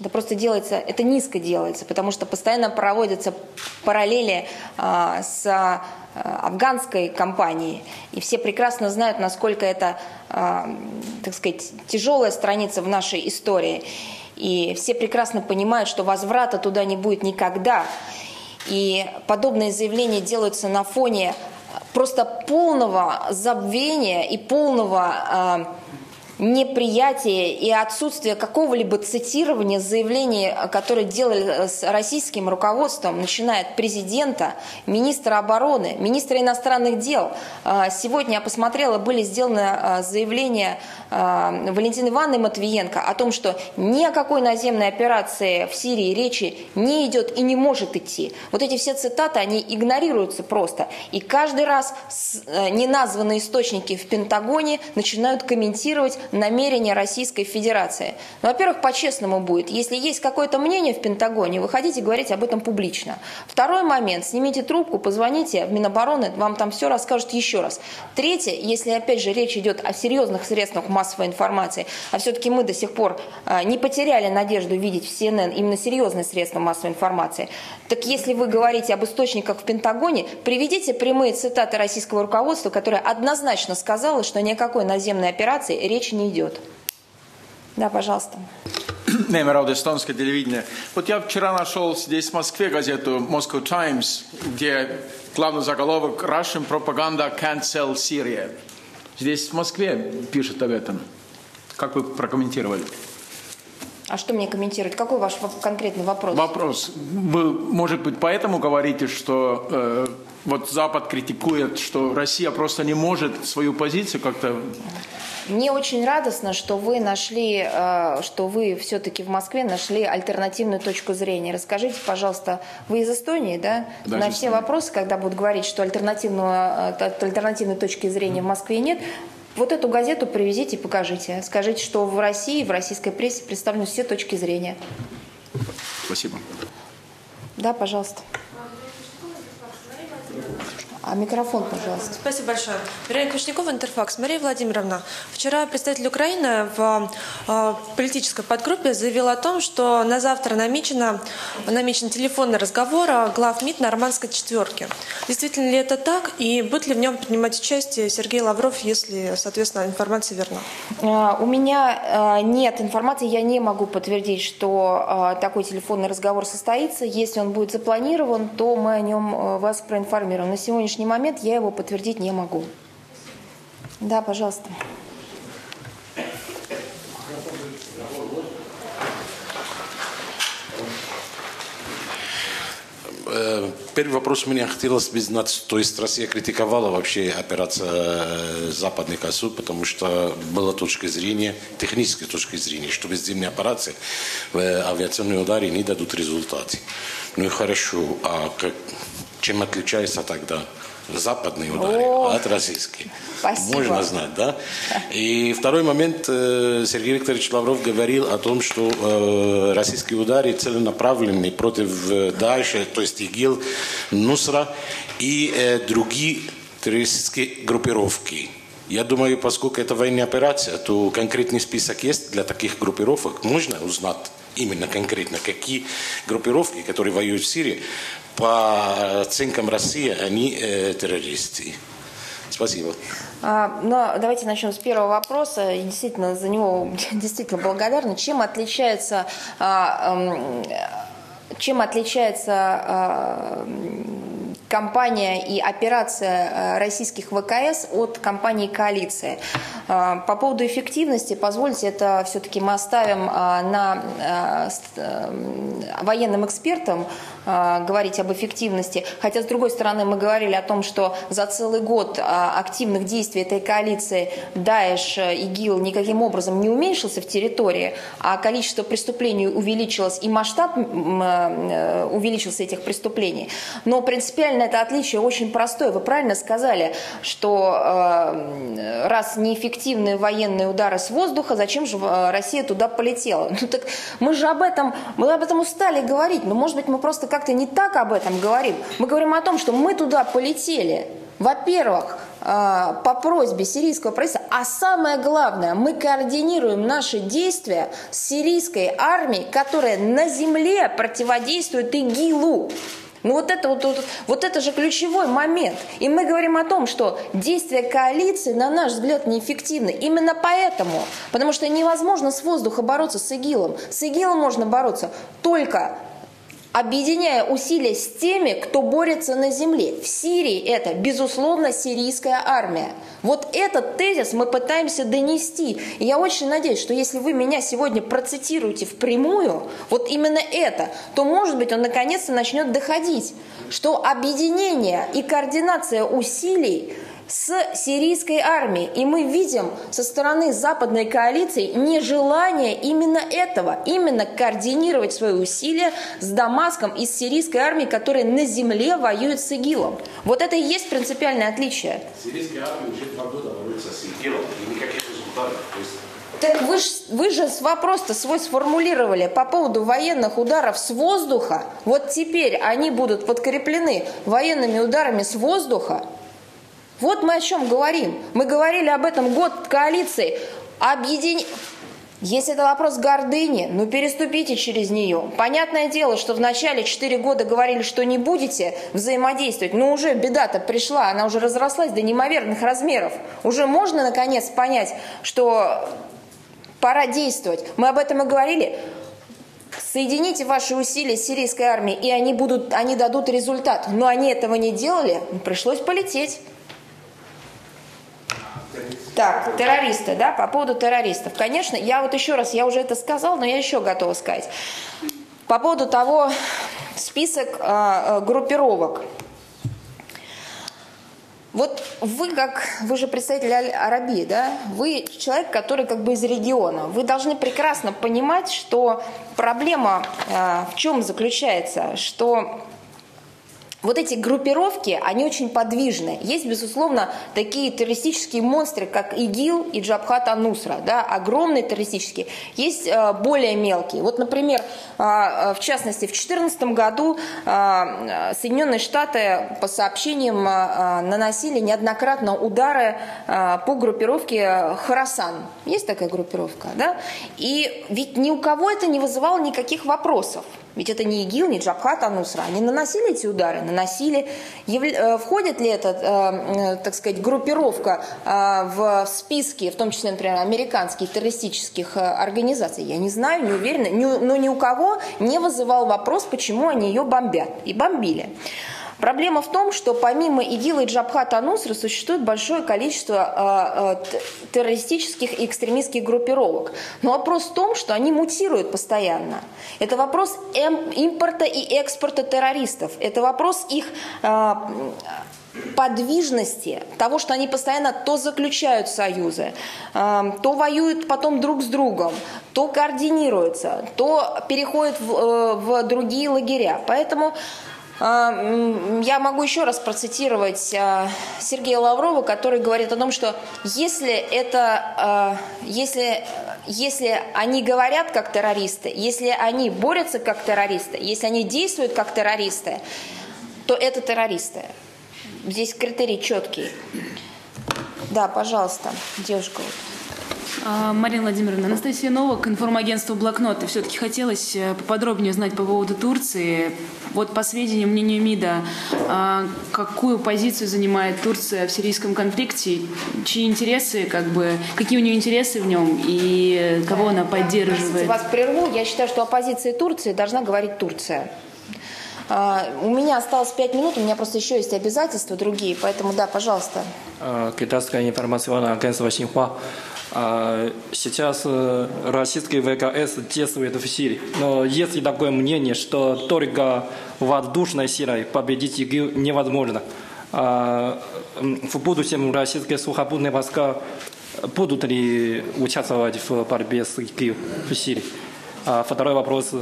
это просто делается, это низко делается, потому что постоянно проводятся параллели а, с а, афганской компанией, и все прекрасно знают, насколько это, а, так сказать, тяжелая страница в нашей истории. И все прекрасно понимают, что возврата туда не будет никогда. И подобные заявления делаются на фоне просто полного забвения и полного неприятие и отсутствие какого-либо цитирования заявлений, которые делали с российским руководством, начиная от президента, министра обороны, министра иностранных дел. А, сегодня я посмотрела, были сделаны а, заявления а, Валентины Ивановны Матвиенко о том, что ни о какой наземной операции в Сирии речи не идет и не может идти. Вот эти все цитаты, они игнорируются просто. И каждый раз э, неназванные источники в Пентагоне начинают комментировать намерения Российской Федерации. Ну, во-первых, по-честному будет. Если есть какое-то мнение в Пентагоне, выходите говорить об этом публично. Второй момент. Снимите трубку, позвоните в Минобороны, вам там все расскажут еще раз. Третье, если опять же речь идет о серьезных средствах массовой информации, а все-таки мы до сих пор а, не потеряли надежду видеть в CNN именно серьезные средства массовой информации, так если вы говорите об источниках в Пентагоне, приведите прямые цитаты российского руководства, которое однозначно сказало, что ни о какой наземной операции речи не идет. Да, пожалуйста. Немерод, эстонское телевидение. Вот я вчера нашел здесь в Москве газету Moscow Times, где главный заголовок Russian propaganda can't sell Syria. Здесь в Москве пишут об этом. Как вы прокомментировали? А что мне комментировать? Какой ваш конкретный вопрос? Вопрос. Вы, может быть, поэтому говорите, что э, вот Запад критикует, что Россия просто не может свою позицию как-то... Мне очень радостно, что вы нашли, э, что вы все-таки в Москве нашли альтернативную точку зрения. Расскажите, пожалуйста, вы из Эстонии, да? Да, На все вопросы, когда будут говорить, что альтернативного, э, альтернативной точки зрения в Москве нет, вот эту газету привезите и покажите. Скажите, что в России, в российской прессе представлены все точки зрения. Спасибо. Да, пожалуйста. А микрофон, пожалуйста. Спасибо большое. Мария Кушникова, Интерфакс. Мария Владимировна, вчера представитель Украины в э, политической подгруппе заявил о том, что на завтра намечено, намечен телефонный разговор о глав МИД нормандской четверки. Действительно ли это так? И будет ли в нем принимать участие Сергей Лавров, если, соответственно, информация верна? А, У меня а, нет информации, я не могу подтвердить, что а, такой телефонный разговор состоится. Если он будет запланирован, то мы о нем а, вас проинформируем. На сегодняшний момент я его подтвердить не могу. Да, пожалуйста. Э, Первый вопрос меня хотелось бы знать, то есть Россия критиковала вообще операцию э, «Западный косу», потому что была точка зрения, технической точки зрения, что бездельные операции в авиационные удары не дадут результата. Ну и хорошо, а как, чем отличается тогда западные удары О, от российских? спасибо. Можно знать, да? И второй момент, э, Сергей Викторович Лавров говорил о том, что э, российские удары целенаправлены против э, Даиша, то есть ИГИЛ, Нусра и другие террористические группировки. Я думаю, поскольку это военная операция, то конкретный список есть для таких группировок. Можно узнать именно конкретно, какие группировки, которые воюют в Сирии, по оценкам России, они э, террористы. Спасибо. А, Но давайте начнем с первого вопроса. И действительно, за него действительно благодарна. Чем отличается, а, эм, чем отличается а, м, кампания и операция а, российских ВКС от кампании коалиции? А, По поводу эффективности, позвольте, это все-таки мы оставим а, на а, эм, военным экспертам говорить об эффективности. Хотя, с другой стороны, мы говорили о том, что за целый год активных действий этой коалиции Даэш, э, ИГИЛ никаким образом не уменьшился в территории, а количество преступлений увеличилось и масштаб э, увеличился этих преступлений. Но принципиально это отличие очень простое. Вы правильно сказали, что э, раз неэффективные военные удары с воздуха, зачем же э, Россия туда полетела? Ну так мы же об этом, мы об этом устали говорить, но может быть мы просто как-то не так об этом говорим. Мы говорим о том, что мы туда полетели. Во-первых, э, по просьбе сирийского правительства, а самое главное, мы координируем наши действия с сирийской армией, которая на земле противодействует ИГИЛу. Ну вот это, вот, вот, вот это же ключевой момент. И мы говорим о том, что действия коалиции, на наш взгляд, неэффективны. Именно поэтому. Потому что невозможно с воздуха бороться с ИГИЛом. С ИГИЛом можно бороться только объединяя усилия с теми, кто борется на земле. В Сирии это, безусловно, сирийская армия. Вот этот тезис мы пытаемся донести. И я очень надеюсь, что если вы меня сегодня процитируете впрямую, вот именно это, то, может быть, он наконец-то начнет доходить, что объединение и координация усилий с сирийской армией. И мы видим со стороны западной коалиции нежелание именно этого, именно координировать свои усилия с Дамаском и с сирийской армией, которая на земле воюет с ИГИЛом. Вот это и есть принципиальное отличие. Сирийская армия уже два года борется с ИГИЛом, и никаких результатов. То есть Так вы, ж, вы же вопрос-то свой сформулировали по поводу военных ударов с воздуха. Вот теперь они будут подкреплены военными ударами с воздуха. Вот мы о чем говорим. Мы говорили об этом год коалиции. Объедин... Если это вопрос гордыни, ну переступите через нее. Понятное дело, что в начале 4 года говорили, что не будете взаимодействовать, но уже беда-то пришла, она уже разрослась до неимоверных размеров. Уже можно наконец понять, что пора действовать. Мы об этом и говорили. Соедините ваши усилия с сирийской армией, и они, будут, они дадут результат. Но они этого не делали, пришлось полететь. Так, террористы, да, по поводу террористов. Конечно, я вот еще раз, я уже это сказал, но я еще готова сказать. По поводу того, список э, группировок. Вот вы как, вы же представитель Арабии, да, вы человек, который как бы из региона. Вы должны прекрасно понимать, что проблема э, в чем заключается, что вот эти группировки, они очень подвижны. Есть, безусловно, такие террористические монстры, как ИГИЛ и Джабхат Анусра, да, огромные террористические. Есть э, более мелкие. Вот, например, э, э в частности, в 2014 году э, Соединенные Штаты, по сообщениям, э, э, наносили неоднократно удары э, по группировке Харасан. Есть такая группировка, да? И ведь ни у кого это не вызывало никаких вопросов. Ведь это не ИГИЛ, не Джабхат Анусра. Они наносили эти удары, наносили. Э, входит ли эта, э, так сказать, группировка э, в списки, в том числе, например, американских террористических организаций? Я не знаю, не уверена. Но ни у кого не вызывал вопрос, почему они ее бомбят. И бомбили. Проблема в том, что помимо ИГИЛа и Джабхата Анусра существует большое количество э, э, террористических и экстремистских группировок. Но вопрос в том, что они мутируют постоянно. Это вопрос эм, импорта и экспорта террористов. Это вопрос их э, подвижности, того, что они постоянно то заключают союзы, то воюют потом друг с другом, то координируются, то переходят в, в другие лагеря. Поэтому я могу еще раз процитировать а, Сергея Лаврова, который говорит о том, что если это, а, если, если они говорят как террористы, если они борются как террористы, если они действуют как террористы, то это террористы. Здесь критерий четкий. Да, пожалуйста, девушка. А, Марина Владимировна, Анастасия Новак, информагентство «Блокноты». Все-таки хотелось э, поподробнее узнать по поводу Турции. Вот по сведениям, мнению МИДа, а, какую позицию занимает Турция в сирийском конфликте, чьи интересы, как бы, какие у нее интересы в нем и кого она поддерживает? Простите, вас прерву. Я считаю, что о позиции Турции должна говорить Турция. А, у меня осталось пять минут, у меня просто еще есть обязательства другие, поэтому да, пожалуйста. Китайская информационное агентство Синхуа. А, сейчас э, российский ВКС действует в Сирии. Но есть такое мнение, что только воздушной силой победить ИГИЛ невозможно. А, в будущем российские сухопутные войска будут ли участвовать в борьбе с ИГИЛ в Сирии? А второй вопрос.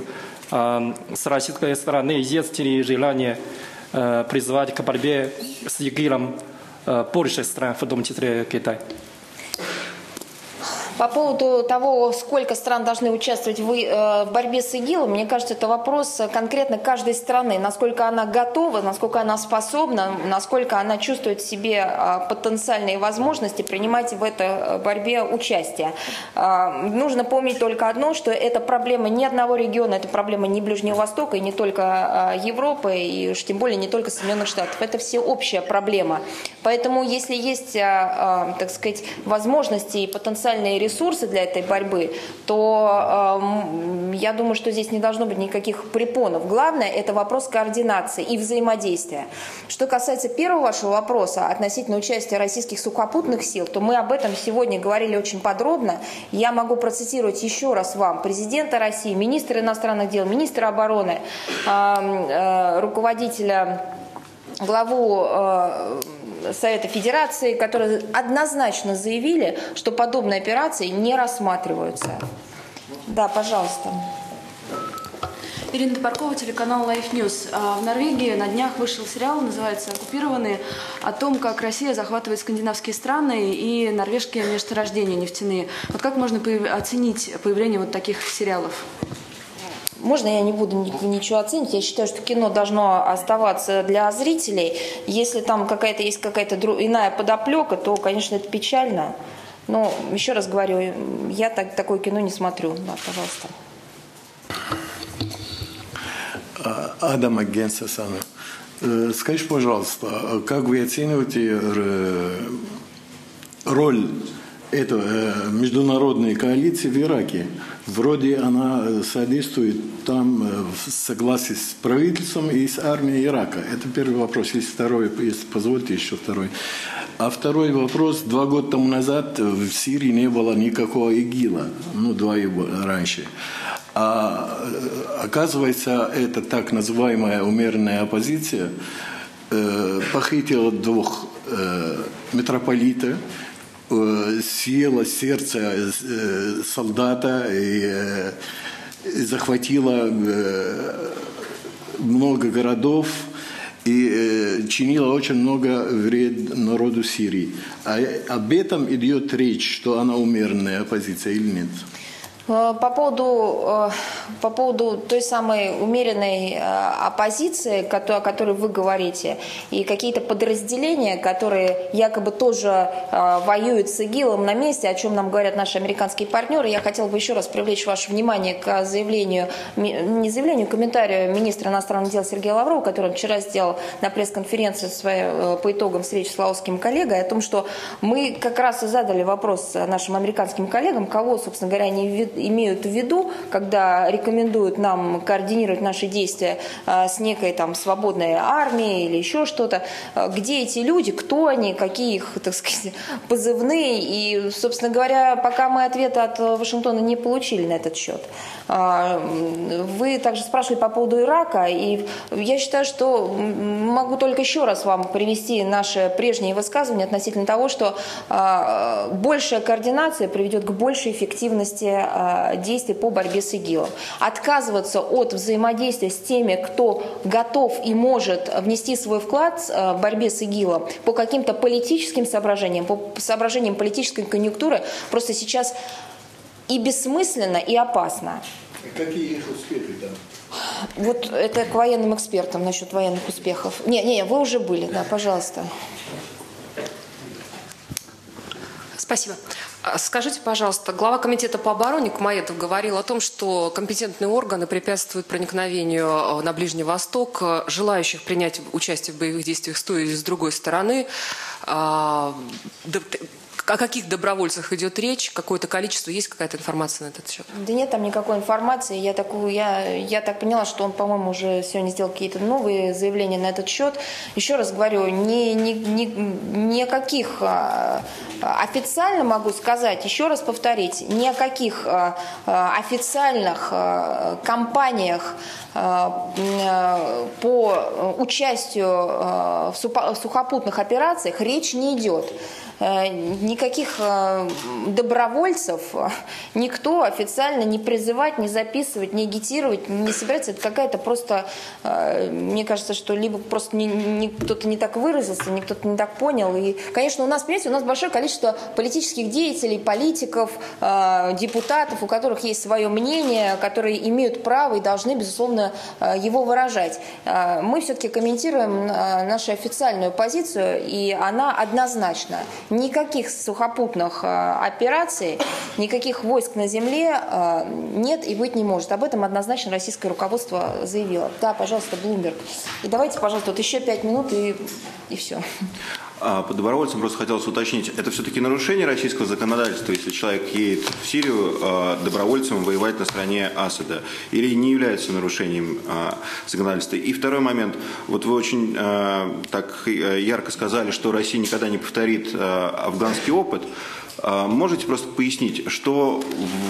С российской стороны есть ли желание э, призвать к борьбе с ИГИЛом э, больше стран, в том числе Китай? По поводу того, сколько стран должны участвовать в, э, борьбе с ИГИЛом, мне кажется, это вопрос конкретно каждой страны, насколько она готова, насколько она способна, насколько она чувствует в себе э, потенциальные возможности принимать в этой э, борьбе участие. Нужно помнить только одно, что это проблема не одного региона, это проблема не Ближнего Востока и не только Европы, и уж тем более не только Соединенных Штатов. Это всеобщая проблема. Поэтому если есть, так сказать, возможности и потенциальные ресурсы для этой борьбы, то э, я думаю, что здесь не должно быть никаких препонов. Главное – это вопрос координации и взаимодействия. Что касается первого вашего вопроса относительно участия российских сухопутных сил, то мы об этом сегодня говорили очень подробно. Я могу процитировать еще раз вам президента России, министра иностранных дел, министра обороны, э, э, руководителя главу э, Совета Федерации, которые однозначно заявили, что подобные операции не рассматриваются. Да, пожалуйста. Ирина Топоркова, телеканал Life News. А, в Норвегии на днях вышел сериал, называется «Оккупированные», о том, как Россия захватывает скандинавские страны и норвежские месторождения нефтяные. Вот как можно оценить появление вот таких сериалов? Можно я не буду ничего оценить? Я считаю, что кино должно оставаться для зрителей. Если там какая-то есть какая-то иная подоплека, то, конечно, это печально. Но еще раз говорю, я так, такое кино не смотрю. Да, пожалуйста. А, Адам Агенса Сана. Э, скажите, пожалуйста, как вы оцениваете э, роль этой э, международной коалиции в Ираке? Вроде она содействует там в согласии с правительством и с армией Ирака. Это первый вопрос. Есть второй, если позволите, еще второй. А второй вопрос. Два года тому назад в Сирии не было никакого ИГИЛа. Ну, два его раньше. А оказывается, эта так называемая умеренная оппозиция э, похитила двух э, митрополита, э, съела сердце э, солдата и, э, захватила э, много городов и э, чинила очень много вред народу Сирии. А об этом идет речь, что она умеренная оппозиция или нет? Э, по поводу, э, по поводу той самой умеренной э, оппозиции, о которой вы говорите, и какие-то подразделения, которые якобы тоже воюют с ИГИЛом на месте, о чем нам говорят наши американские партнеры, я хотела бы еще раз привлечь ваше внимание к заявлению, не заявлению, комментарию министра иностранных дел Сергея Лаврова, который он вчера сделал на пресс-конференции по итогам встречи с лаосским коллегой, о том, что мы как раз и задали вопрос нашим американским коллегам, кого, собственно говоря, они имеют в виду, когда рекомендуют нам координировать наши действия а, с некой там свободной армией или еще что-то, а, где эти люди, кто они, какие их, так сказать, позывные. И, собственно говоря, пока мы ответа от Вашингтона не получили на этот счет. А, вы также спрашивали по поводу Ирака, и я считаю, что могу только еще раз вам привести наши прежние высказывания относительно того, что большая координация приведет к большей эффективности действий по борьбе с ИГИЛом. Отказываться от взаимодействия с теми, кто готов и может внести свой вклад э, в борьбе с ИГИЛом по каким-то политическим соображениям, по соображениям политической конъюнктуры, просто сейчас и бессмысленно, и опасно. Какие их успехи там? Вот это к военным экспертам насчет военных успехов. Не, не, вы уже были, да, пожалуйста. Спасибо. А скажите, пожалуйста, глава комитета по обороне Кумаетов говорил о том, что компетентные органы препятствуют проникновению э, на Ближний Восток э, желающих принять участие в боевых действиях с той и с другой стороны. О каких добровольцах идет речь? Какое-то количество? Есть какая-то информация на этот счет? Да нет там никакой информации. Я, такую, я, я так поняла, что он, по-моему, уже сегодня сделал какие-то новые заявления на этот счет. Еще раз говорю, ни, ни, ни, никаких а, официально могу сказать, еще раз повторить, ни о каких а, а, официальных компаниях по участию в сухопутных операциях речь не идет. Э, никаких э, добровольцев э, никто официально не призывать, не записывать, не агитировать не собирается. Это какая-то просто, мне кажется, что либо просто не, не, кто-то не так выразился, не кто-то не так понял. И, конечно, у нас, понимаете, у нас большое количество политических деятелей, политиков, депутатов, у которых есть свое мнение, которые имеют право и должны, безусловно, его выражать. Мы все-таки комментируем нашу официальную позицию, и она однозначна. Никаких сухопутных э, операций, никаких войск на земле э, нет и быть не может. Об этом однозначно российское руководство заявило. Да, пожалуйста, Блумберг. И давайте, пожалуйста, вот еще пять минут и, и все. А по добровольцам просто хотелось уточнить, это все-таки нарушение российского законодательства, если человек едет в Сирию а, добровольцем воевать на стороне Асада, или не является нарушением а, законодательства? И второй момент, вот вы очень а, так ярко сказали, что Россия никогда не повторит афганский опыт, можете просто пояснить, что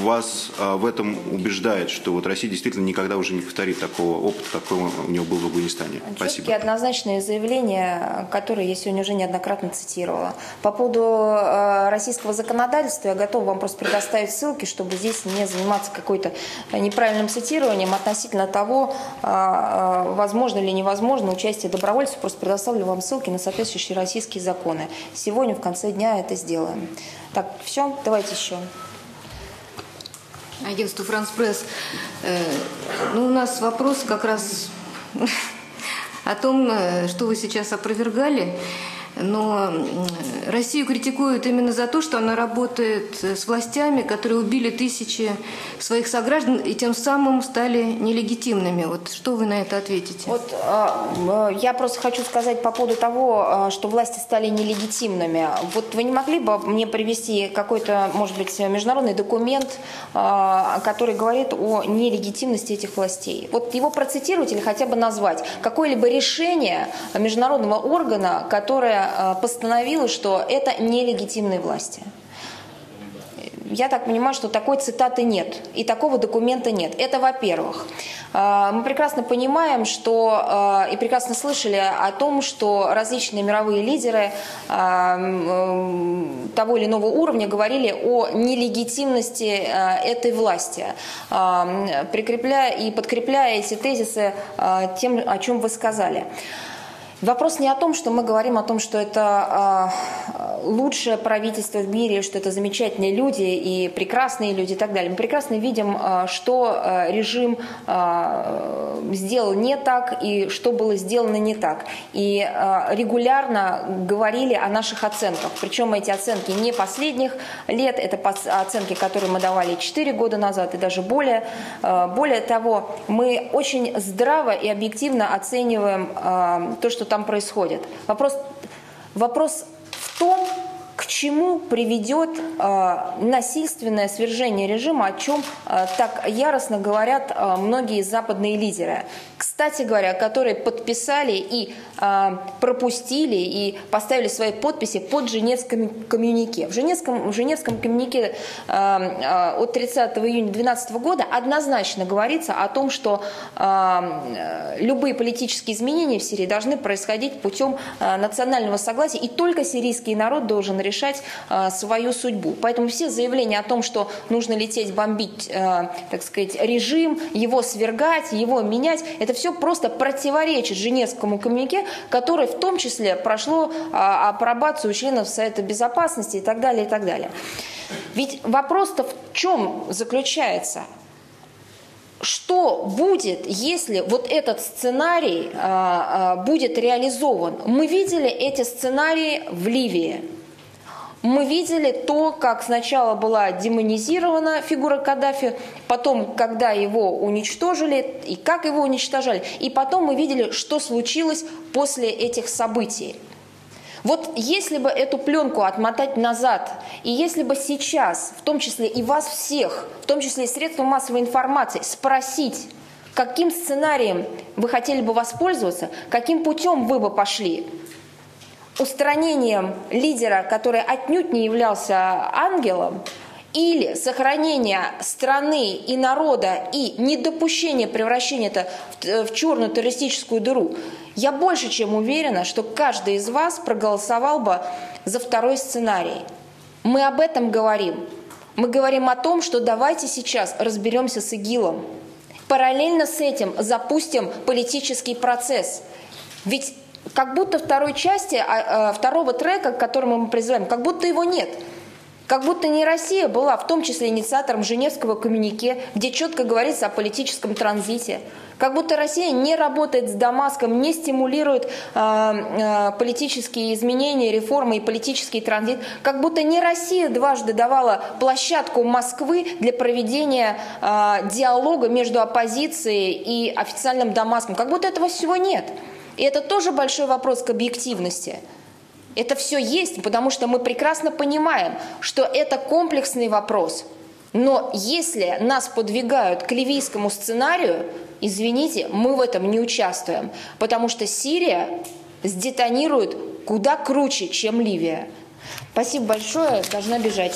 вас а, в этом убеждает, что вот Россия действительно никогда уже не повторит такого опыта, какой у него был в Афганистане? Четкие Спасибо. однозначные заявления, которые я сегодня уже неоднократно цитировала. По поводу э, российского законодательства я готова вам просто предоставить ссылки, чтобы здесь не заниматься какой-то неправильным цитированием относительно того, возможно или невозможно участие добровольцев. Просто предоставлю вам ссылки на соответствующие российские законы. Сегодня в конце дня это сделаем. Так, все, давайте еще. Агентство «Франс Пресс». Э, ну, у нас вопрос как раз о том, э, что вы сейчас опровергали. Но Россию критикуют именно за то, что она работает с властями, которые убили тысячи своих сограждан и тем самым стали нелегитимными. Вот что вы на это ответите? Вот э, я просто хочу сказать по поводу того, что власти стали нелегитимными. Вот вы не могли бы мне привести какой-то, может быть, международный документ, э, который говорит о нелегитимности этих властей? Вот его процитировать или хотя бы назвать. Какое-либо решение международного органа, которое Э, постановила, что это нелегитимные власти. Я так понимаю, что такой цитаты нет, и такого документа нет. Это во-первых. Э, мы прекрасно понимаем, что э, и прекрасно слышали о том, что различные мировые лидеры того или иного уровня говорили о нелегитимности этой власти, прикрепляя и подкрепляя эти тезисы тем, о чем вы сказали. Вопрос не о том, что мы говорим о том, что это э, лучшее правительство в мире, что это замечательные люди и прекрасные люди и так далее. Мы прекрасно видим, э, что э, режим э, сделал не так и что было сделано не так. И э, регулярно говорили о наших оценках. Причем эти оценки не последних лет, это оценки, которые мы давали 4 года назад и даже более. Э, более того, мы очень здраво и объективно оцениваем э, то, что там происходит. Вопрос, вопрос в том, к чему приведет э, насильственное свержение режима, о чем э, так яростно говорят э, многие западные лидеры кстати говоря, которые подписали и э, пропустили и поставили свои подписи под Женевским коммюнике. В Женевском, в Женевском коммюнике э, э, от 30 июня 2012 года однозначно говорится о том, что э, любые политические изменения в Сирии должны происходить путем э, национального согласия, и только сирийский народ должен решать э, свою судьбу. Поэтому все заявления о том, что нужно лететь бомбить, э, так сказать, режим, его свергать, его менять, это все просто противоречит Женевскому коммюнике, который в том числе прошло а, апробацию членов Совета Безопасности и так далее, и так далее. Ведь вопрос-то в чем заключается? Что будет, если вот этот сценарий а, а, будет реализован? Мы видели эти сценарии в Ливии. Мы видели то, как сначала была демонизирована фигура Каддафи, потом, когда его уничтожили, и как его уничтожали. И потом мы видели, что случилось после этих событий. Вот если бы эту пленку отмотать назад, и если бы сейчас, в том числе и вас всех, в том числе и средства массовой информации, спросить, каким сценарием вы хотели бы воспользоваться, каким путем вы бы пошли, устранением лидера, который отнюдь не являлся ангелом, или сохранение страны и народа и недопущение превращения это в, черную террористическую дыру, я больше чем уверена, что каждый из вас проголосовал бы за второй сценарий. Мы об этом говорим. Мы говорим о том, что давайте сейчас разберемся с ИГИЛом. Параллельно с этим запустим политический процесс. Ведь как будто второй части, а, а, второго трека, к которому мы призываем, как будто его нет. Как будто не Россия была в том числе инициатором Женевского коммюнике, где четко говорится о политическом транзите. Как будто Россия не работает с Дамаском, не стимулирует э, э, политические изменения, реформы и политический транзит. Как будто не Россия дважды давала площадку Москвы для проведения э, диалога между оппозицией и официальным Дамаском. Как будто этого всего нет. И это тоже большой вопрос к объективности. Это все есть, потому что мы прекрасно понимаем, что это комплексный вопрос. Но если нас подвигают к ливийскому сценарию, извините, мы в этом не участвуем, потому что Сирия сдетонирует куда круче, чем Ливия. Спасибо большое. Должна бежать.